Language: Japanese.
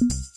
you